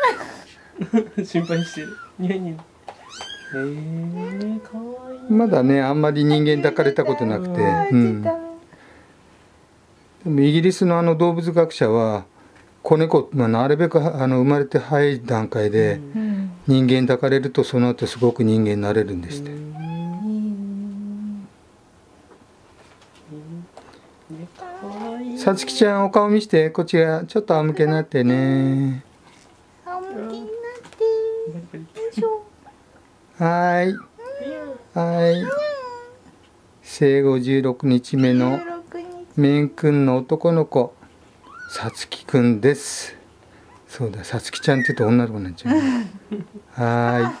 心配してる。ニャニャえー、かわいい。まだねあんまり人間抱かれたことなくて、うん、でもイギリスのあの動物学者は子猫、まあ、なるべくあの生まれて早い段階でうん。人間抱かれるとその後すごく人間になれるんですって、さつきちゃん。お顔見してこっちがちょっと仰向けになってね仰向けになってよいしょはーい。はーい。生後16日目の16日めんくんの男の子さつきくんです。そうださつきちゃんって言うと女の子になっちゃう はーい